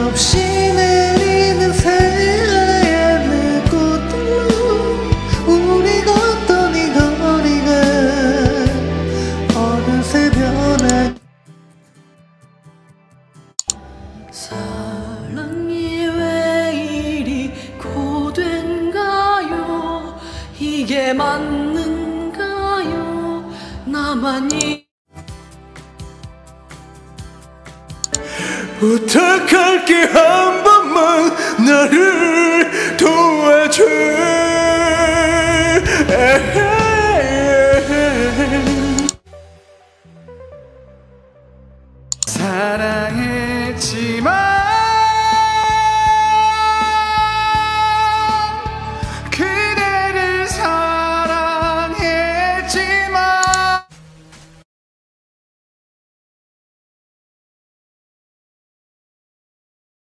끝없이 내리는 새하얀 꽃들로 우리 걷던 이 거리가 어느새 변한 사랑이 왜 이리 고된가요? 이게 맞는가요? 나만이 부탁할게 한 번만 나를 도와줘. 사랑했지만